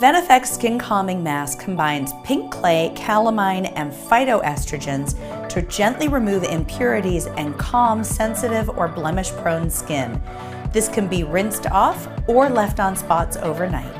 VENeffect Skin Calming Mask combines pink clay, calamine, and phytoestrogens to gently remove impurities and calm sensitive or blemish prone skin. This can be rinsed off or left on spots overnight.